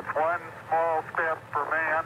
That's one small step for man,